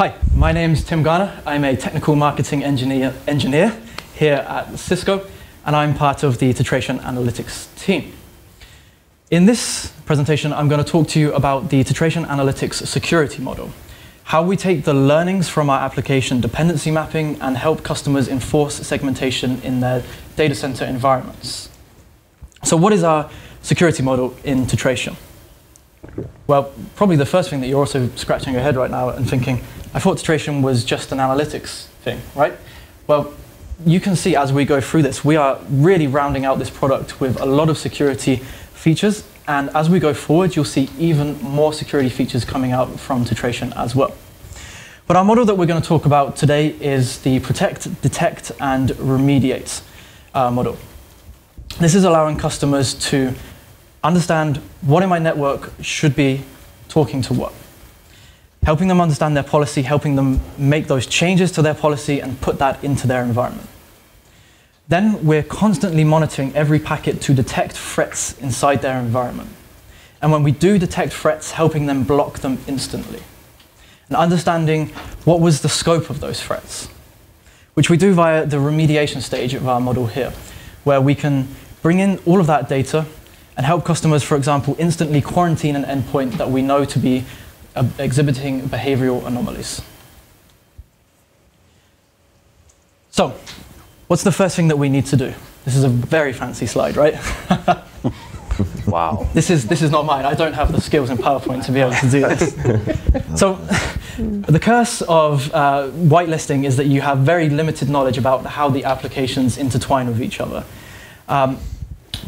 Hi, my name is Tim Garner. I'm a technical marketing engineer, engineer here at Cisco, and I'm part of the Tetration Analytics team. In this presentation, I'm going to talk to you about the Tetration Analytics security model, how we take the learnings from our application dependency mapping and help customers enforce segmentation in their data center environments. So what is our security model in Tetration? Well, probably the first thing that you're also scratching your head right now and thinking, I thought Tetration was just an analytics thing, right? Well, you can see as we go through this, we are really rounding out this product with a lot of security features. And as we go forward, you'll see even more security features coming out from Tetration as well. But our model that we're going to talk about today is the protect, detect, and remediate uh, model. This is allowing customers to understand what in my network should be talking to what helping them understand their policy, helping them make those changes to their policy and put that into their environment. Then we're constantly monitoring every packet to detect threats inside their environment. And when we do detect threats, helping them block them instantly. And understanding what was the scope of those threats, which we do via the remediation stage of our model here, where we can bring in all of that data and help customers, for example, instantly quarantine an endpoint that we know to be exhibiting behavioral anomalies. So, what's the first thing that we need to do? This is a very fancy slide, right? wow. This is, this is not mine. I don't have the skills in PowerPoint to be able to do this. so, the curse of uh, whitelisting is that you have very limited knowledge about how the applications intertwine with each other. Um,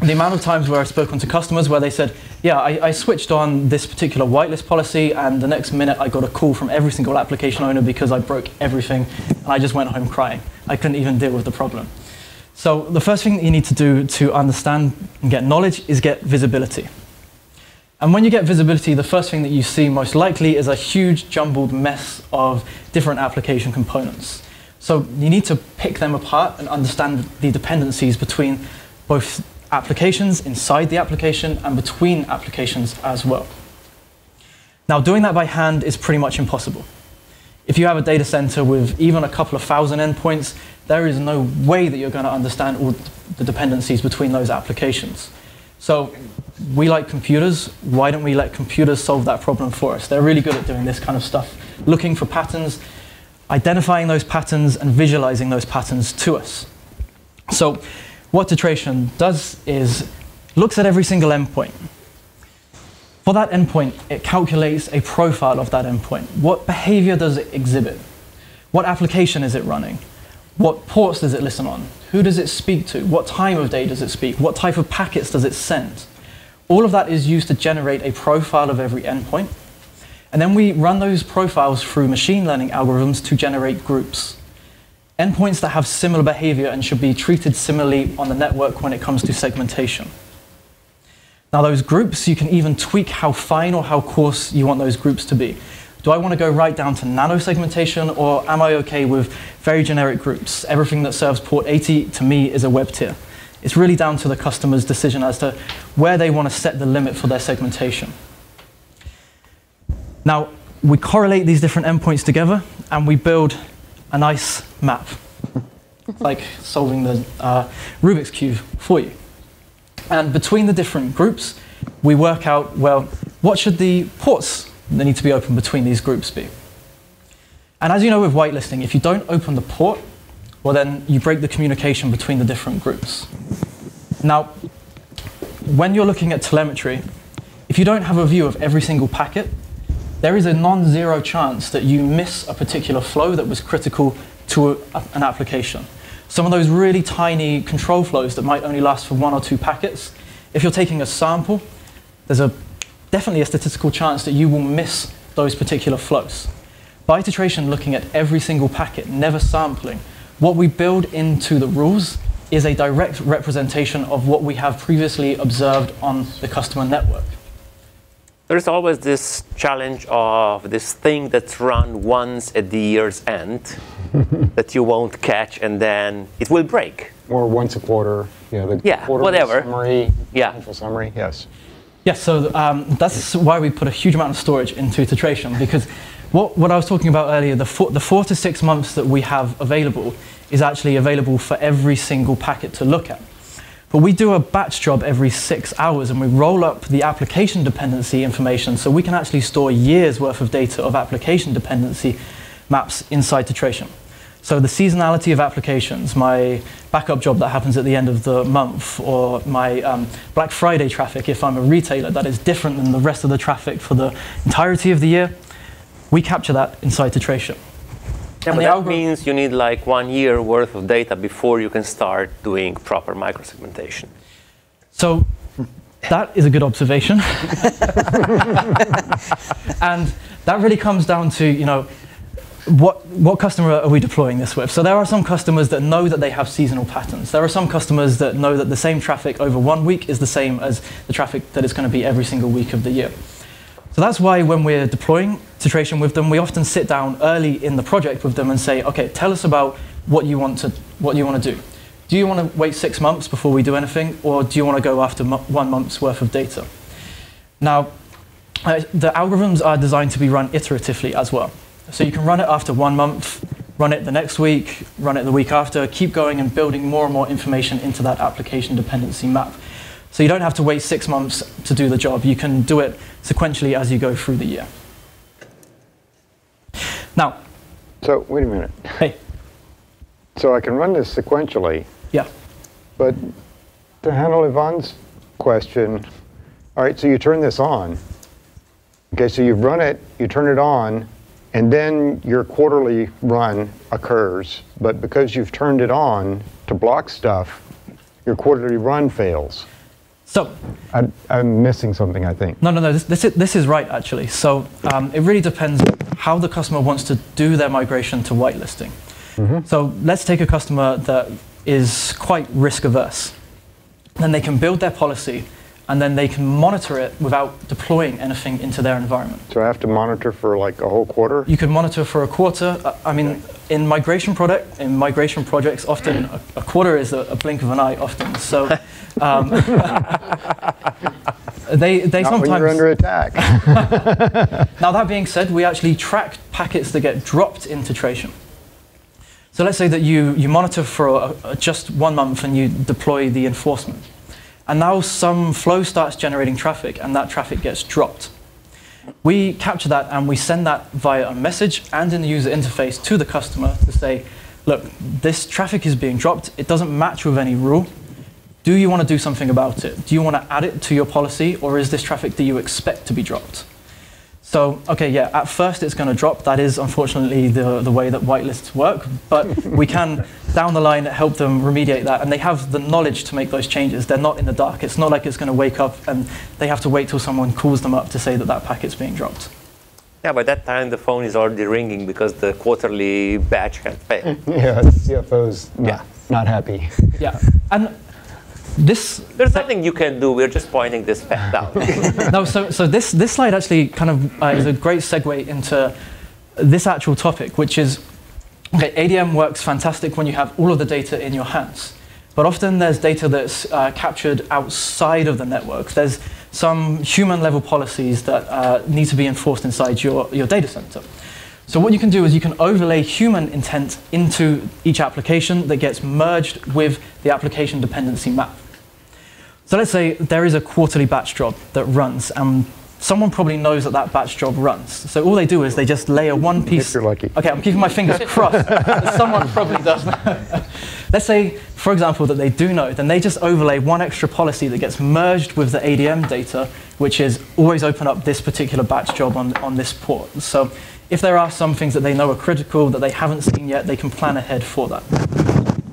the amount of times where I've spoken to customers where they said, yeah, I, I, switched on this particular whitelist policy and the next minute I got a call from every single application owner because I broke everything and I just went home crying. I couldn't even deal with the problem. So the first thing that you need to do to understand and get knowledge is get visibility. And when you get visibility, the first thing that you see most likely is a huge jumbled mess of different application components. So you need to pick them apart and understand the dependencies between both applications inside the application and between applications as well. Now, doing that by hand is pretty much impossible. If you have a data center with even a couple of thousand endpoints, there is no way that you're going to understand all the dependencies between those applications. So we like computers. Why don't we let computers solve that problem for us? They're really good at doing this kind of stuff, looking for patterns, identifying those patterns, and visualizing those patterns to us. So what Tetration does is looks at every single endpoint. For that endpoint, it calculates a profile of that endpoint. What behavior does it exhibit? What application is it running? What ports does it listen on? Who does it speak to? What time of day does it speak? What type of packets does it send? All of that is used to generate a profile of every endpoint. And then we run those profiles through machine learning algorithms to generate groups endpoints that have similar behavior and should be treated similarly on the network when it comes to segmentation. Now those groups, you can even tweak how fine or how coarse you want those groups to be. Do I want to go right down to nano segmentation or am I okay with very generic groups? Everything that serves port 80 to me is a web tier. It's really down to the customer's decision as to where they want to set the limit for their segmentation. Now, we correlate these different endpoints together and we build a nice map, like solving the uh, Rubik's Cube for you. And between the different groups, we work out, well, what should the ports that need to be open between these groups be? And as you know with whitelisting, if you don't open the port, well then you break the communication between the different groups. Now, when you're looking at telemetry, if you don't have a view of every single packet, there is a non-zero chance that you miss a particular flow that was critical to a, an application. Some of those really tiny control flows that might only last for one or two packets, if you're taking a sample, there's a, definitely a statistical chance that you will miss those particular flows. By Tetration looking at every single packet, never sampling, what we build into the rules is a direct representation of what we have previously observed on the customer network there's always this challenge of this thing that's run once at the year's end that you won't catch and then it will break. Or once a quarter, you know, the yeah, whatever. summary, yeah. summary, yes. Yes, so um, that's why we put a huge amount of storage into Tetration because what, what I was talking about earlier, the four, the four to six months that we have available is actually available for every single packet to look at. But we do a batch job every six hours and we roll up the application dependency information so we can actually store years worth of data of application dependency maps inside Tetration. So the seasonality of applications, my backup job that happens at the end of the month, or my um, Black Friday traffic if I'm a retailer that is different than the rest of the traffic for the entirety of the year, we capture that inside Tetration. Yeah, but that means you need like one year worth of data before you can start doing proper microsegmentation. So that is a good observation. and that really comes down to, you know, what, what customer are we deploying this with? So there are some customers that know that they have seasonal patterns. There are some customers that know that the same traffic over one week is the same as the traffic that is going to be every single week of the year. So that's why when we're deploying Tetration with them, we often sit down early in the project with them and say, okay, tell us about what you want to, what you want to do. Do you want to wait six months before we do anything, or do you want to go after one month's worth of data? Now, uh, the algorithms are designed to be run iteratively as well. So you can run it after one month, run it the next week, run it the week after, keep going and building more and more information into that application dependency map. So you don't have to wait six months to do the job. You can do it sequentially as you go through the year. Now. So wait a minute. Hey. So I can run this sequentially. Yeah. But to handle Yvonne's question, all right, so you turn this on. Okay, so you run it, you turn it on, and then your quarterly run occurs. But because you've turned it on to block stuff, your quarterly run fails. So, I, am missing something, I think. No, no, no. This, this, is, this is right, actually. So, um, it really depends how the customer wants to do their migration to whitelisting. Mm-hmm. So, let's take a customer that is quite risk averse. Then they can build their policy and then they can monitor it without deploying anything into their environment. So I have to monitor for like a whole quarter? You can monitor for a quarter. I mean, in migration product, in migration projects, often a, a quarter is a, a, blink of an eye. Often, so um, they they Not sometimes when you're under attack. now that being said, we actually track packets that get dropped into Tetration. So let's say that you, you monitor for a, just one month and you deploy the enforcement. And now some flow starts generating traffic and that traffic gets dropped. We capture that and we send that via a message and in the user interface to the customer to say, look, this traffic is being dropped. It doesn't match with any rule. Do you want to do something about it? Do you want to add it to your policy or is this traffic that you expect to be dropped? So, okay, yeah, at first it's going to drop. That is unfortunately the, the way that whitelists work. But we can, down the line, help them remediate that. And they have the knowledge to make those changes. They're not in the dark. It's not like it's going to wake up and they have to wait till someone calls them up to say that that packet's being dropped. Yeah, by that time the phone is already ringing because the quarterly batch had failed. yeah, CFO's not, yeah. not happy. Yeah, and this there's nothing you can do. We're just pointing this fact out. no, so so this this slide actually kind of uh, is a great segue into this actual topic, which is okay. ADM works fantastic when you have all of the data in your hands, but often there's data that's uh, captured outside of the network. There's some human level policies that uh, need to be enforced inside your, your data center. So what you can do is you can overlay human intent into each application that gets merged with the application dependency map. So let's say there is a quarterly batch job that runs, and someone probably knows that that batch job runs. So all they do is they just layer one piece. If you're lucky. Okay, I'm keeping my fingers crossed. someone probably does. let's say, for example, that they do know, then they just overlay one extra policy that gets merged with the ADM data, which is always open up this particular batch job on, on this port. So if there are some things that they know are critical that they haven't seen yet, they can plan ahead for that.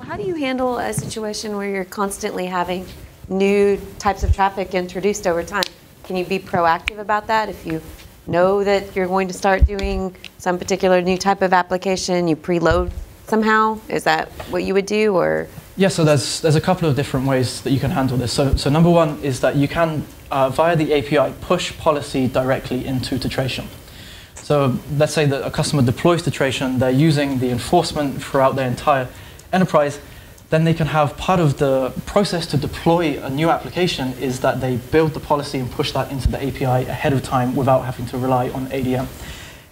How do you handle a situation where you're constantly having new types of traffic introduced over time. Can you be proactive about that if you know that you're going to start doing some particular new type of application, you preload somehow? Is that what you would do or? Yeah, so there's, there's a couple of different ways that you can handle this. So, so number one is that you can, uh, via the API, push policy directly into Tetration. So let's say that a customer deploys Tetration, they're using the enforcement throughout their entire enterprise, then they can have part of the process to deploy a new application is that they build the policy and push that into the API ahead of time without having to rely on ADM.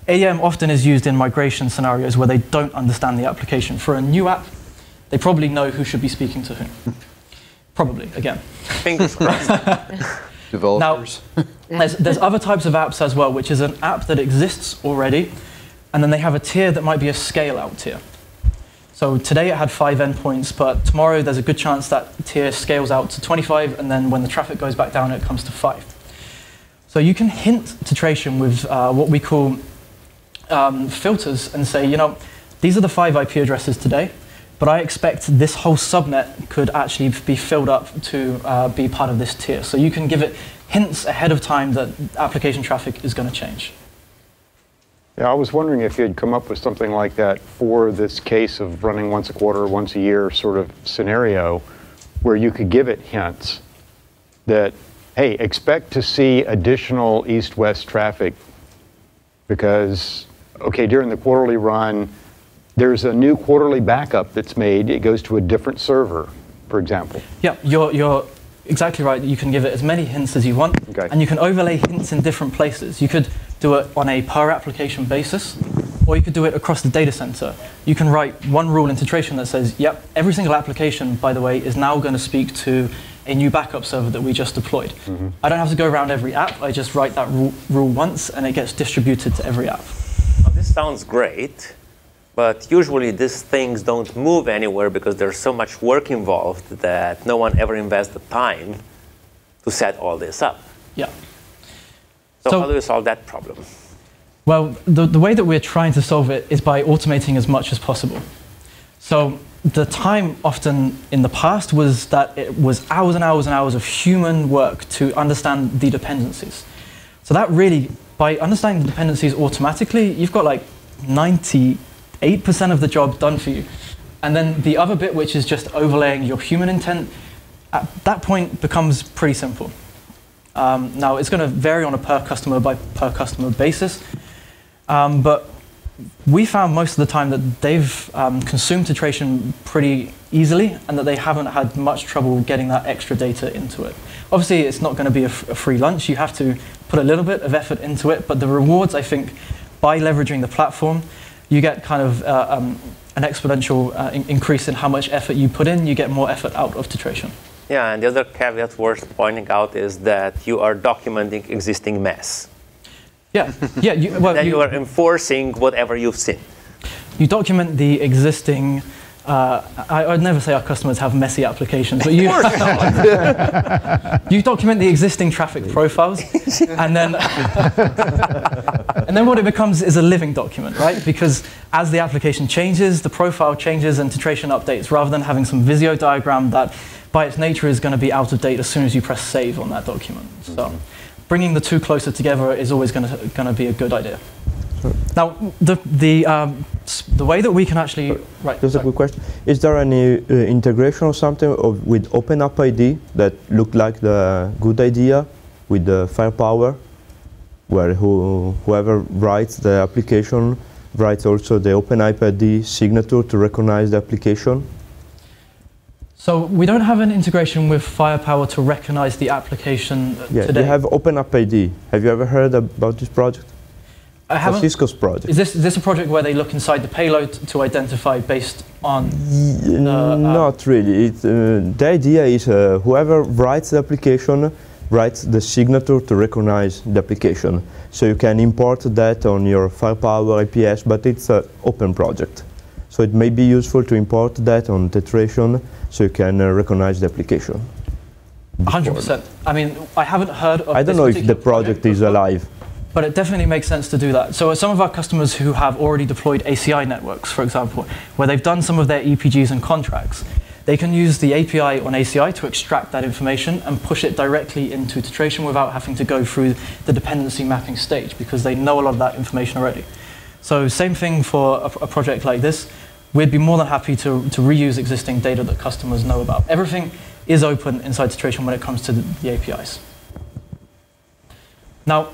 AEM often is used in migration scenarios where they don't understand the application. For a new app, they probably know who should be speaking to whom. Probably, again. Fingers crossed. Developers. Now, There's, there's other types of apps as well, which is an app that exists already, and then they have a tier that might be a scale out tier. So today it had five endpoints, but tomorrow there's a good chance that tier scales out to 25, and then when the traffic goes back down, it comes to five. So you can hint to Tetration with uh, what we call um, filters and say, you know, these are the five IP addresses today, but I expect this whole subnet could actually be filled up to uh, be part of this tier. So you can give it hints ahead of time that application traffic is going to change. Yeah, I was wondering if you'd come up with something like that for this case of running once a quarter, once a year sort of scenario, where you could give it hints that, hey, expect to see additional east-west traffic because, okay, during the quarterly run, there's a new quarterly backup that's made. It goes to a different server, for example. Yeah, you're, you're exactly right. You can give it as many hints as you want, Okay. and you can overlay hints in different places. You could do it on a per application basis, or you could do it across the data center. You can write one rule in Tetration that says, yep, every single application, by the way, is now going to speak to a new backup server that we just deployed. Mm-hmm. I don't have to go around every app. I just write that rule, rule once, and it gets distributed to every app. Now, this sounds great, but usually these things don't move anywhere because there's so much work involved that no one ever invests the time to set all this up. Yeah. So, So- how do you solve that problem? Well, the, the way that we're trying to solve it is by automating as much as possible. So the time often in the past was that it was hours and hours and hours of human work to understand the dependencies. So that really, by understanding the dependencies automatically, you've got like 98% of the job done for you. And then the other bit, which is just overlaying your human intent, at that point becomes pretty simple. Um, now, it's going to vary on a per customer by per customer basis, um, but we found most of the time that they've um, consumed Tetration pretty easily and that they haven't had much trouble getting that extra data into it. Obviously, it's not going to be a, free lunch. You have to put a little bit of effort into it, but the rewards, I think, by leveraging the platform, you get kind of uh, um, an exponential uh, in- increase in how much effort you put in, you get more effort out of Tetration. Yeah, and the other caveat worth pointing out is that you are documenting existing mess. Yeah, yeah. You, well, Then you are enforcing whatever you've seen. you document the existing. Uh, I, I'd never say our customers have messy applications, but you, you document the existing traffic profiles, and then and then what it becomes is a living document, right? Because as the application changes, the profile changes, and Tetration updates, rather than having some Visio diagram that, by its nature, is going to be out of date as soon as you press save on that document. So, bringing the two closer together is always going to going to be a good idea. Now, the the um, the way that we can actually right. Just a sorry. quick question. Is there any uh, integration or something of, with OpenAppID that looked like the good idea with the firepower, where who, whoever writes the application writes also the OpenAppID signature to recognize the application? So we don't have an integration with Firepower to recognize the application Yeah, today. you have OpenAppID. Have you ever heard about this project? I haven't. Cisco's project. Is this is this a project where they look inside the payload to identify based on? Y- uh, Not really. It, uh, the idea is uh, whoever writes the application writes the signature to recognize the application. So you can import that on your Firepower IPS, but it's an open project. So it may be useful to import that on Tetration so you can uh, recognize the application. 100%. I mean, I haven't heard of. I don't know if the particular project is alive. But it definitely makes sense to do that. So some of our customers who have already deployed ACI networks, for example, where they've done some of their EPGs and contracts, they can use the API on ACI to extract that information and push it directly into Tetration without having to go through the dependency mapping stage because they know a lot of that information already. So same thing for a, a project like this. We'd be more than happy to, to reuse existing data that customers know about. Everything is open inside Tetration when it comes to the, the APIs. Now,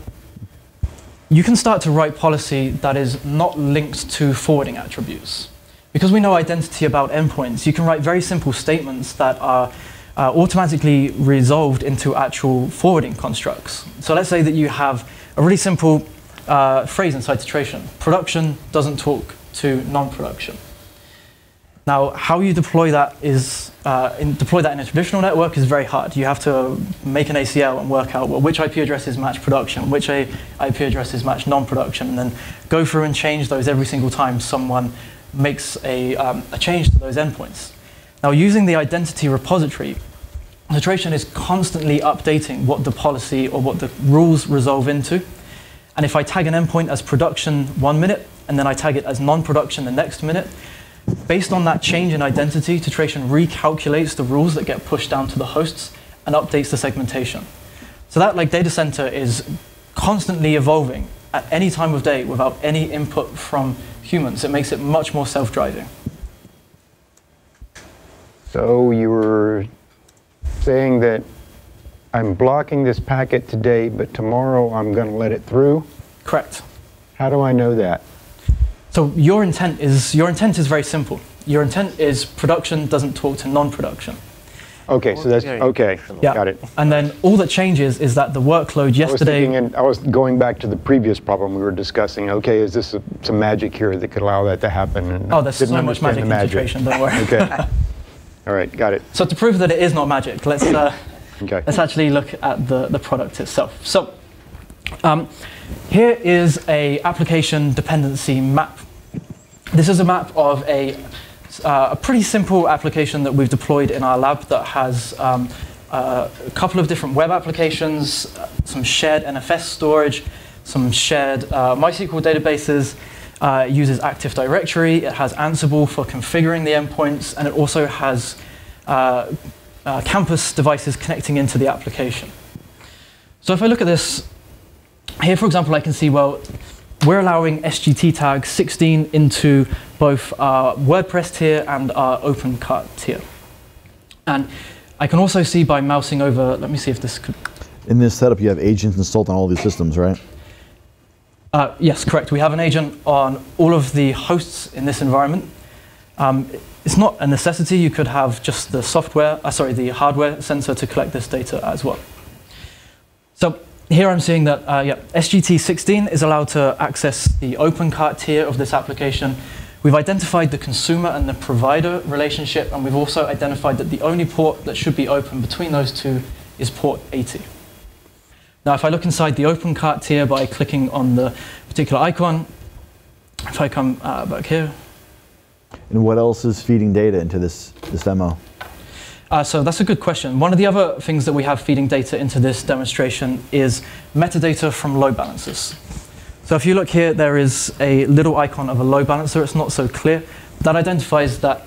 you can start to write policy that is not linked to forwarding attributes. Because we know identity about endpoints, you can write very simple statements that are uh, automatically resolved into actual forwarding constructs. So let's say that you have a really simple uh, phrase inside Tetration. Production doesn't talk to non-production. Now, how you deploy that is uh, in, deploy that in a traditional network is very hard. You have to make an ACL and work out well, which IP addresses match production, which IP addresses match non-production, and then go through and change those every single time someone makes a, um, a change to those endpoints. Now, using the identity repository, Tetration is constantly updating what the policy or what the rules resolve into. And if I tag an endpoint as production one minute, and then I tag it as non-production the next minute, based on that change in identity, Tetration recalculates the rules that get pushed down to the hosts and updates the segmentation. So that like data center is constantly evolving at any time of day without any input from humans. It makes it much more self-driving. So you were saying that I'm blocking this packet today, but tomorrow I'm going to let it through? Correct. How do I know that? So your intent is your intent is very simple. Your intent is production doesn't talk to non-production. Okay, so that's okay. Yeah. Got it. And then all that changes is that the workload yesterday. I was, thinking, I was going back to the previous problem we were discussing. Okay, is this a, some magic here that could allow that to happen? And oh, there's so much magic in Tetration. Don't worry. okay. All right, got it. So to prove that it is not magic, let's uh, okay. let's actually look at the the product itself. So. Um, here is a application dependency map. This is a map of a, uh, a pretty simple application that we've deployed in our lab that has um, uh, a couple of different web applications, uh, some shared NFS storage, some shared uh, MySQL databases, uh, uses Active Directory, it has Ansible for configuring the endpoints, and it also has uh, campus devices connecting into the application. So if I look at this here, for example, I can see, well, we're allowing SGT tag 16 into both our WordPress tier and our OpenCart tier. And I can also see by mousing over, let me see if this could. In this setup, you have agents installed on all these systems, right? Uh, yes, correct. We have an agent on all of the hosts in this environment. Um, it's not a necessity. You could have just the software, uh, sorry, the hardware sensor to collect this data as well. So here I'm seeing that uh, yeah, SGT16 is allowed to access the OpenCart tier of this application. We've identified the consumer and the provider relationship, and we've also identified that the only port that should be open between those two is port 80. Now, if I look inside the OpenCart tier by clicking on the particular icon, if I come uh, back here. And what else is feeding data into this, this demo? Uh, so that's a good question. One of the other things that we have feeding data into this demonstration is metadata from load balancers. So if you look here, there is a little icon of a load balancer. It's not so clear. That identifies that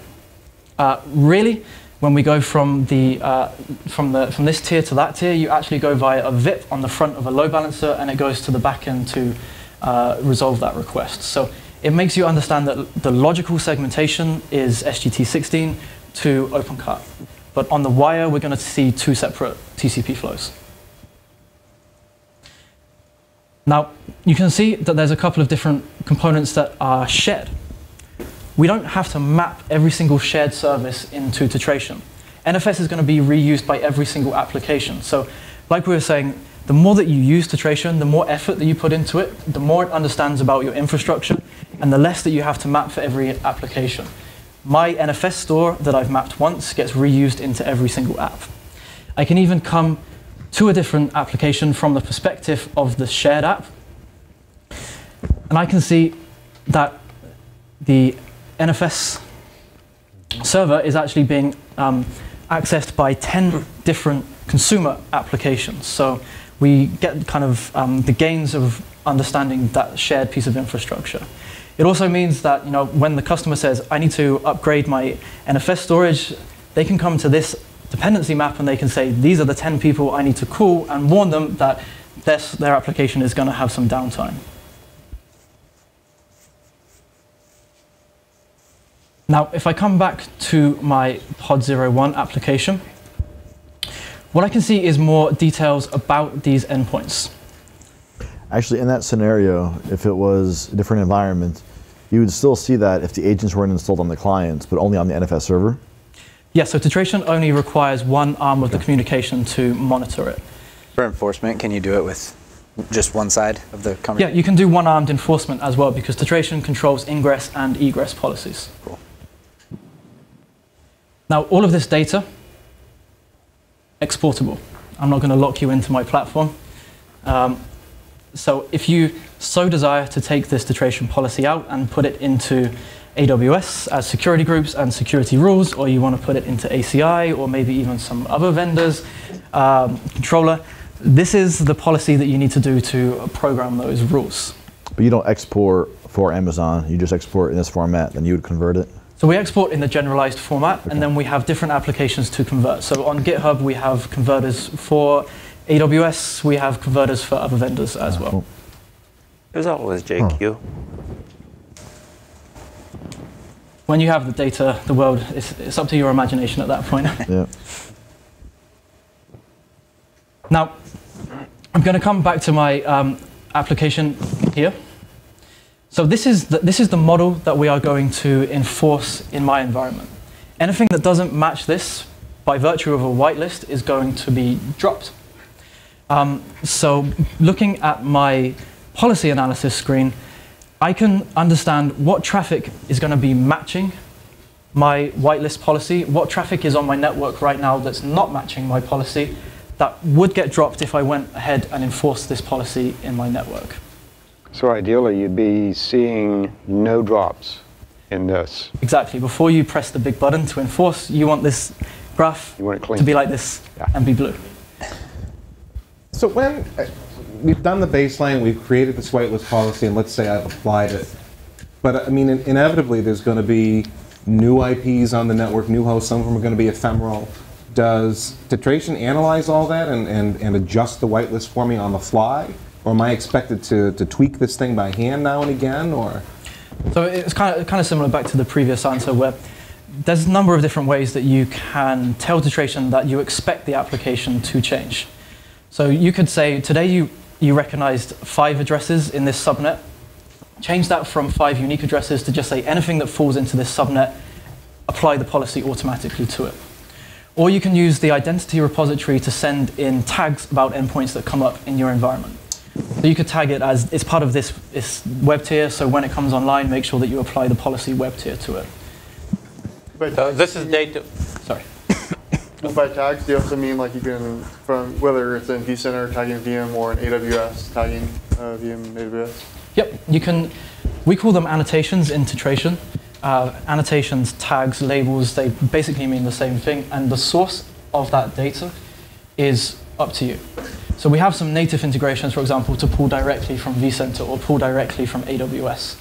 uh, really, when we go from, the, uh, from, the, from this tier to that tier, you actually go via a VIP on the front of a load balancer, and it goes to the backend to uh, resolve that request. So it makes you understand that the logical segmentation is SGT16 to OpenCart. But on the wire, we're going to see two separate TCP flows. Now, you can see that there's a couple of different components that are shared. We don't have to map every single shared service into Tetration. NFS is going to be reused by every single application. So, like we were saying, the more that you use Tetration, the more effort that you put into it, the more it understands about your infrastructure, and the less that you have to map for every application my NFS store that I've mapped once gets reused into every single app. I can even come to a different application from the perspective of the shared app. And I can see that the NFS server is actually being um, accessed by 10 different consumer applications. So we get kind of um, the gains of understanding that shared piece of infrastructure. It also means that you know, when the customer says, I need to upgrade my NFS storage, they can come to this dependency map and they can say, these are the 10 people I need to call and warn them that this, their application is going to have some downtime. Now, if I come back to my Pod 01 application, what I can see is more details about these endpoints. Actually, in that scenario, if it was a different environment, you would still see that if the agents weren't installed on the clients, but only on the NFS server? Yes, so Tetration only requires one arm of the communication to monitor it. For enforcement, can you do it with just one side of the communication? Yeah, you can do one-armed enforcement as well because Tetration controls ingress and egress policies. Cool. Now, all of this data, exportable. I'm not going to lock you into my platform. Um, so if you so desire to take this Tetration policy out and put it into AWS as security groups and security rules, or you want to put it into ACI or maybe even some other vendors, um, controller, this is the policy that you need to do to program those rules. But you don't export for Amazon. You just export in this format, then you would convert it. So we export in the generalized format, and then we have different applications to convert. So on GitHub, we have converters for AWS, we have converters for other vendors as well. cool. There's always JQ. When you have the data, the world, it's, it's up to your imagination at that point. Yeah. Now, I'm going to come back to my um, application here. So this is, the, this is the model that we are going to enforce in my environment. Anything that doesn't match this, by virtue of a whitelist, is going to be dropped. Um, so looking at my policy analysis screen, I can understand what traffic is going to be matching my whitelist policy, what traffic is on my network right now that's not matching my policy, that would get dropped if I went ahead and enforced this policy in my network. So ideally, you'd be seeing no drops in this. Exactly. Before you press the big button to enforce, you want this graph want to be like this Yeah. and be blue. So when uh, we've done the baseline, we've created this whitelist policy, and let's say I've applied it, but I mean, in- inevitably, there's going to be new IPs on the network, new hosts. Some of them are going to be ephemeral. Does Tetration analyze all that and, and, and adjust the whitelist for me on the fly, or am I expected to, to tweak this thing by hand now and again, or? So it's kind of, kind of similar back to the previous answer where there's a number of different ways that you can tell Tetration that you expect the application to change. So you could say, today you, you recognized five addresses in this subnet. Change that from five unique addresses to just say anything that falls into this subnet, apply the policy automatically to it. Or you can use the identity repository to send in tags about endpoints that come up in your environment. So you could tag it as it's part of this, this web tier, so when it comes online, make sure that you apply the policy web tier to it. So uh, this is data. By tags, do you also mean like you can, from whether it's in vCenter tagging VM or in AWS tagging uh, VM AWS? Yep, you can, we call them annotations in Tetration. Uh, annotations, tags, labels, they basically mean the same thing, and the source of that data is up to you. So we have some native integrations, for example, to pull directly from vCenter or pull directly from AWS.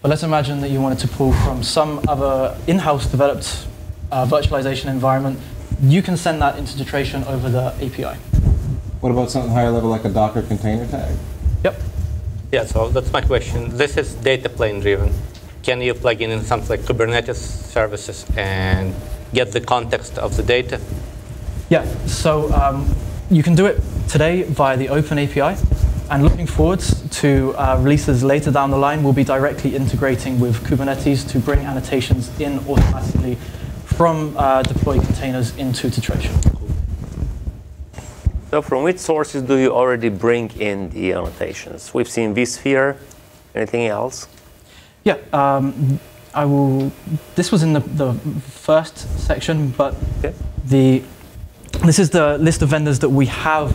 But let's imagine that you wanted to pull from some other in-house developed uh, virtualization environment. You can send that into Tetration over the API. What about something higher level like a Docker container tag? Yep. Yeah, so that's my question. This is data plane driven. Can you plug in something like Kubernetes services and get the context of the data? Yeah, so um, you can do it today via the Open API. And looking forwards to uh, releases later down the line, we'll be directly integrating with Kubernetes to bring annotations in automatically from uh, deployed containers into Tetration. So from which sources do you already bring in the annotations? We've seen vSphere. Anything else? Yeah, um, I will. This was in the, the first section, but Yeah. the this is the list of vendors that we have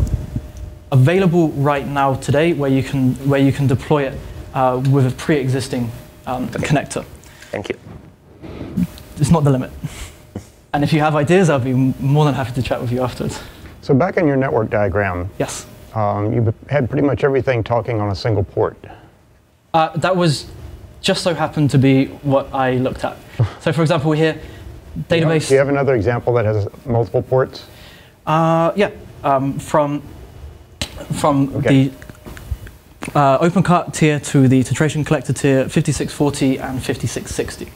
available right now today, where you can where you can deploy it uh, with a pre-existing um, connector. Thank you. It's not the limit. And if you have ideas, I'll be more than happy to chat with you afterwards. So back in your network diagram, Yes. um, you had pretty much everything talking on a single port. Uh, that was just so happened to be what I looked at. So, for example, here, database. Do you have another example that has multiple ports? Uh, yeah, um, from from Okay. the uh, OpenCart tier to the Tetration Collector tier, 5640 and 5660.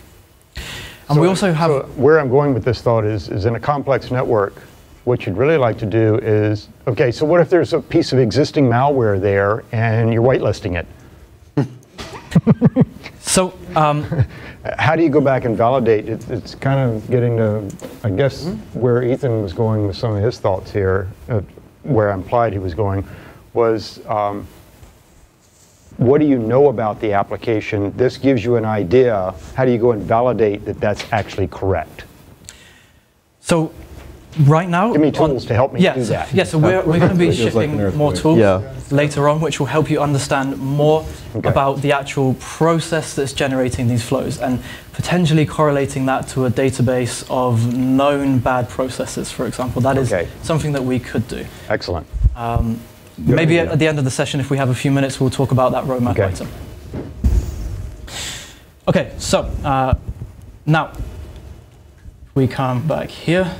And we also have. so where I'm going with this thought is, is in a complex network, what you'd really like to do is, okay, so what if there's a piece of existing malware there and you're whitelisting it? so, um, How do you go back and validate? It, it's kind of getting to, I guess, where Ethan was going with some of his thoughts here, uh, where I implied he was going, was um, what do you know about the application? This gives you an idea. How do you go and validate that that's actually correct? So right now, Give me on- tools to help me yes, do that. Yes, so we're, we're going to be Feels like shipping more tools Yeah. later on, which will help you understand more Okay. about the actual process that's generating these flows and potentially correlating that to a database of known bad processes, for example. That is Okay. something that we could do. Excellent. Um, Maybe at the end of the session, if we have a few minutes, we'll talk about that roadmap Okay. item. Okay, so uh, now we come back here.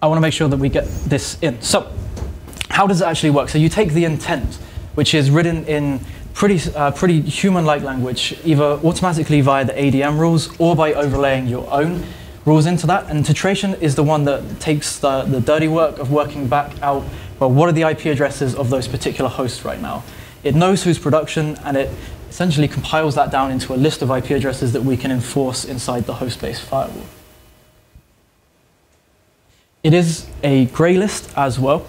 I want to make sure that we get this in. So, how does it actually work? So you take the intent, which is written in pretty, uh, pretty human-like language, either automatically via the ADM rules or by overlaying your own rules into that. And Tetration is the one that takes the, the dirty work of working back out, well, what are the IP addresses of those particular hosts right now? It knows who's production, and it essentially compiles that down into a list of IP addresses that we can enforce inside the host-based firewall. It is a grey list as well.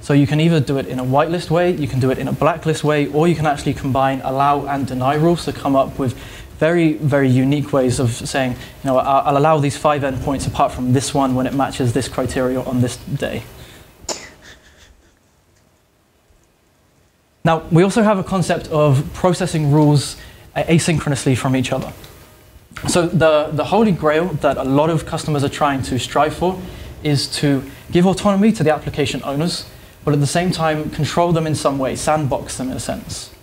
So you can either do it in a whitelist way, you can do it in a blacklist way, or you can actually combine allow and deny rules to come up with very, very unique ways of saying, you know, I'll, I'll allow these five endpoints apart from this one when it matches this criteria on this day. Now, we also have a concept of processing rules asynchronously from each other. So the, the holy grail that a lot of customers are trying to strive for is to give autonomy to the application owners, but at the same time control them in some way, sandbox them in a sense.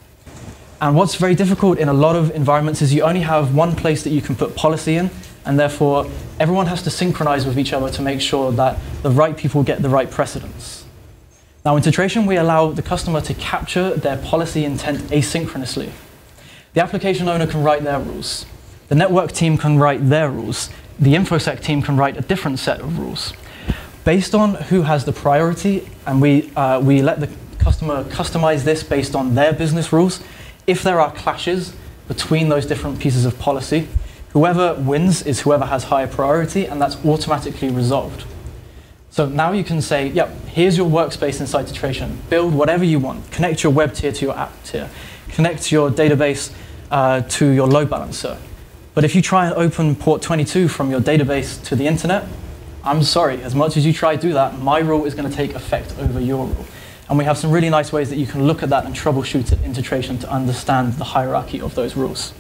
And what's very difficult in a lot of environments is you only have one place that you can put policy in, and therefore everyone has to synchronize with each other to make sure that the right people get the right precedence. Now in Tetration, we allow the customer to capture their policy intent asynchronously. The application owner can write their rules. The network team can write their rules. The InfoSec team can write a different set of rules. Based on who has the priority, and we, uh, we let the customer customize this based on their business rules, if there are clashes between those different pieces of policy, whoever wins is whoever has higher priority, and that's automatically resolved. So now you can say, yep, here's your workspace inside Tetration. Build whatever you want. Connect your web tier to your app tier. Connect your database uh, to your load balancer. But if you try and open port 22 from your database to the internet, I'm sorry, as much as you try to do that, my rule is going to take effect over your rule. And we have some really nice ways that you can look at that and troubleshoot it in Tetration to understand the hierarchy of those rules.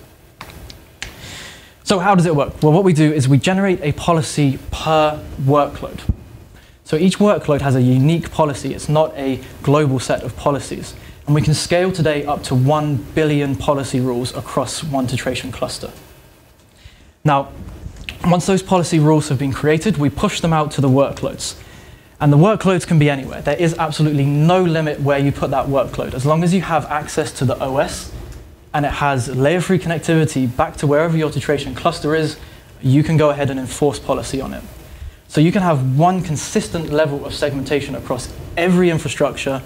So how does it work? Well, what we do is we generate a policy per workload. So each workload has a unique policy. It's not a global set of policies. And we can scale today up to 1 billion policy rules across one Tetration cluster. Now, once those policy rules have been created, we push them out to the workloads. And the workloads can be anywhere. There is absolutely no limit where you put that workload. As long as you have access to the OS and it has layer-three connectivity back to wherever your Tetration cluster is, you can go ahead and enforce policy on it. So you can have one consistent level of segmentation across every infrastructure,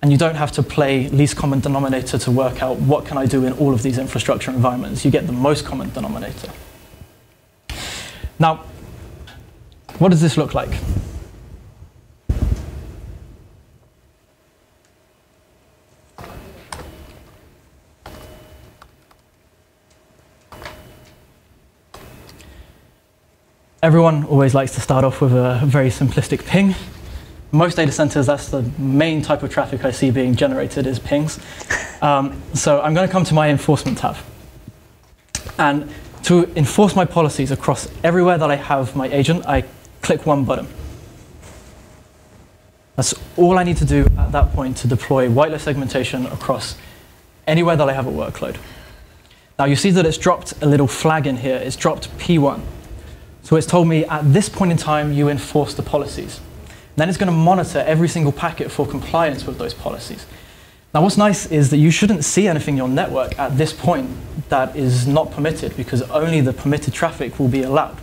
and you don't have to play least common denominator to work out what can I do in all of these infrastructure environments. You get the most common denominator. Now, what does this look like? Everyone always likes to start off with a very simplistic ping. Most data centers, that's the main type of traffic I see being generated is pings. Um, so I'm going to come to my enforcement tab. And to enforce my policies across everywhere that I have my agent, I click one button. That's all I need to do at that point to deploy whitelist segmentation across anywhere that I have a workload. Now you see that it's dropped a little flag in here. It's dropped P1. So it's told me at this point in time you enforce the policies. Then it's going to monitor every single packet for compliance with those policies. Now what's nice is that you shouldn't see anything in your network at this point that is not permitted because only the permitted traffic will be allowed.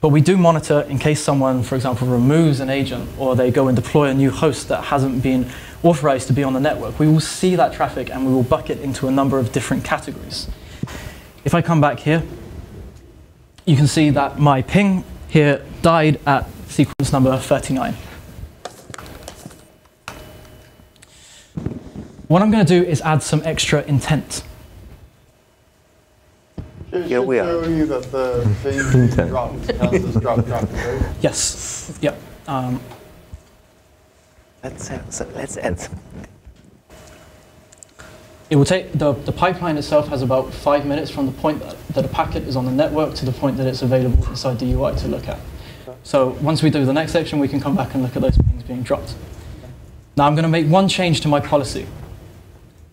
But we do monitor in case someone, for example, removes an agent or they go and deploy a new host that hasn't been authorized to be on the network. We will see that traffic and we will bucket into a number of different categories. If I come back here, you can see that my ping here died at sequence number 39. What I'm going to do is add some extra intent. Here we are. You that the thing dropped, dropped, dropped, right? Yes. Yep. Um. let's uh, add. Let's add. It will take the, the pipeline itself has about five minutes from the point that, a packet is on the network to the point that it's available inside the UI to look at. So once we do the next section, we can come back and look at those pings being dropped. Now I'm going to make one change to my policy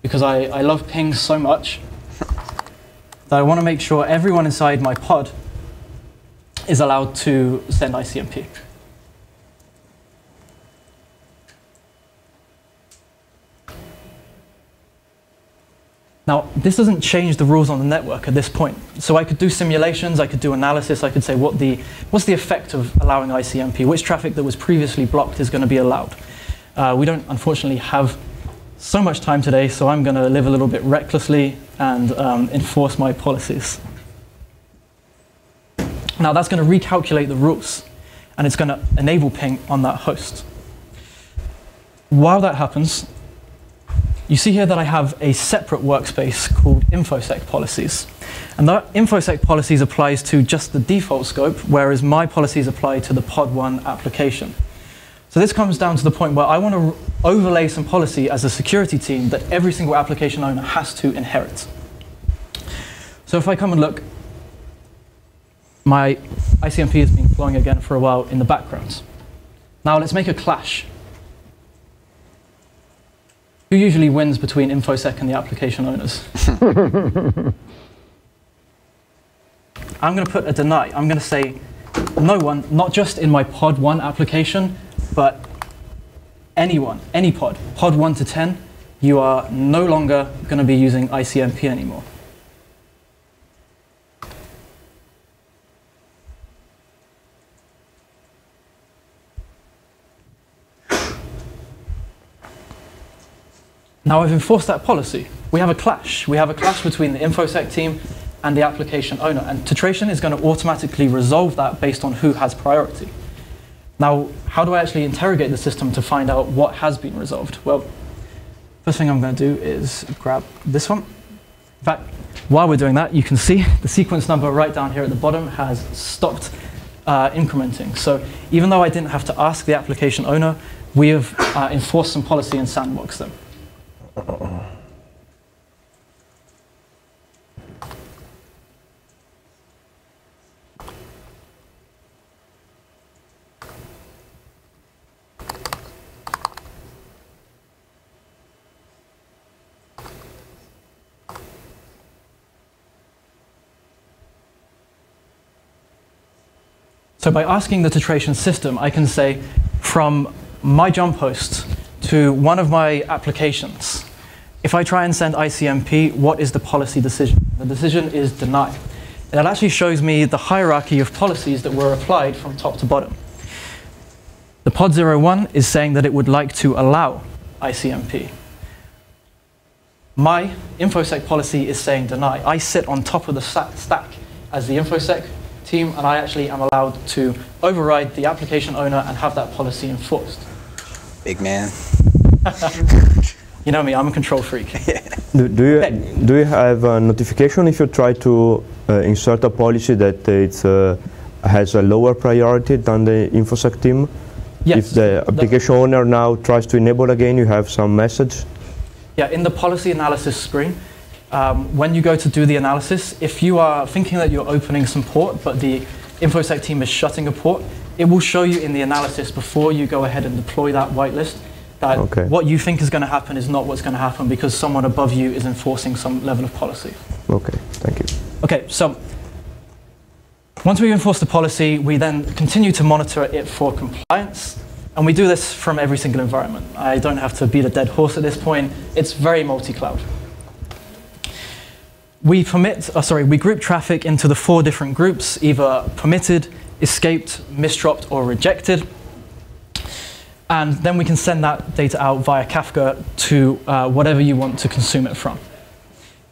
because I, I love pings so much that I want to make sure everyone inside my pod is allowed to send ICMP. Now, this doesn't change the rules on the network at this point. So I could do simulations, I could do analysis, I could say what the, what's the effect of allowing ICMP, which traffic that was previously blocked is going to be allowed. Uh, we don't, unfortunately, have so much time today, so I'm going to live a little bit recklessly and um, enforce my policies. Now, that's going to recalculate the rules, and it's going to enable ping on that host. While that happens, you see here that I have a separate workspace called InfoSec policies. And that InfoSec policies applies to just the default scope, whereas my policies apply to the pod one application. So this comes down to the point where I want to overlay some policy as a security team that every single application owner has to inherit. So if I come and look, my ICMP has been flowing again for a while in the background. Now let's make a clash. Who usually wins between InfoSec and the application owners? I'm going to put a deny. I'm going to say no one, not just in my pod 1 application, but anyone, any pod, pod 1 to 10, you are no longer going to be using ICMP anymore. Now I've enforced that policy. We have a clash. We have a clash between the InfoSec team and the application owner. And Tetration is going to automatically resolve that based on who has priority. Now, how do I actually interrogate the system to find out what has been resolved? Well, first thing I'm going to do is grab this one. In fact, while we're doing that, you can see the sequence number right down here at the bottom has stopped uh, incrementing. So even though I didn't have to ask the application owner, we have uh, enforced some policy and sandboxed them. So by asking the Tetration system, I can say from my jump host to one of my applications, if I try and send ICMP, what is the policy decision? The decision is deny. It actually shows me the hierarchy of policies that were applied from top to bottom. The pod 01 is saying that it would like to allow ICMP. My InfoSec policy is saying deny. I sit on top of the stack as the InfoSec team, and I actually am allowed to override the application owner and have that policy enforced. Big man. you know me, I'm a control freak. do, do, you, do you have a notification if you try to uh, insert a policy that it uh, has a lower priority than the InfoSec team? Yes. If the application the, owner now tries to enable again, you have some message? Yeah, in the policy analysis screen, um, when you go to do the analysis, if you are thinking that you're opening some port, but the InfoSec team is shutting a port, it will show you in the analysis before you go ahead and deploy that whitelist that okay. what you think is going to happen is not what's going to happen because someone above you is enforcing some level of policy. Okay, thank you. Okay, so once we've enforced the policy, we then continue to monitor it for compliance. And we do this from every single environment. I don't have to beat a dead horse at this point. It's very multi-cloud. We permit, oh, sorry, we group traffic into the four different groups, either permitted, escaped, misdropped, or rejected. And then we can send that data out via Kafka to uh, whatever you want to consume it from.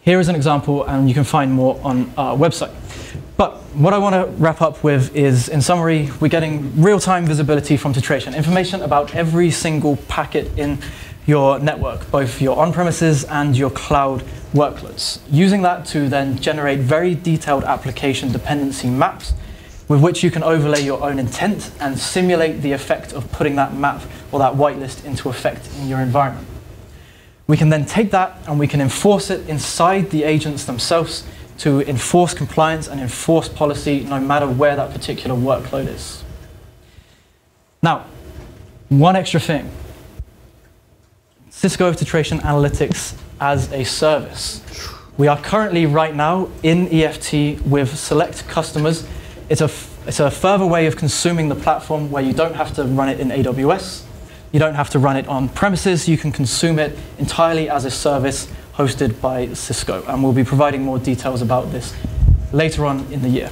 Here is an example, and you can find more on our website. But what I want to wrap up with is, in summary, we're getting real-time visibility from Tetration, information about every single packet in your network, both your on-premises and your cloud workloads. Using that to then generate very detailed application dependency maps with which you can overlay your own intent and simulate the effect of putting that map or that whitelist into effect in your environment. We can then take that and we can enforce it inside the agents themselves to enforce compliance and enforce policy no matter where that particular workload is. Now, one extra thing. Cisco Tetration Analytics as a service. We are currently right now in EFT with select customers. It's a, it's a further way of consuming the platform where you don't have to run it in AWS. You don't have to run it on premises. You can consume it entirely as a service hosted by Cisco. And we'll be providing more details about this later on in the year.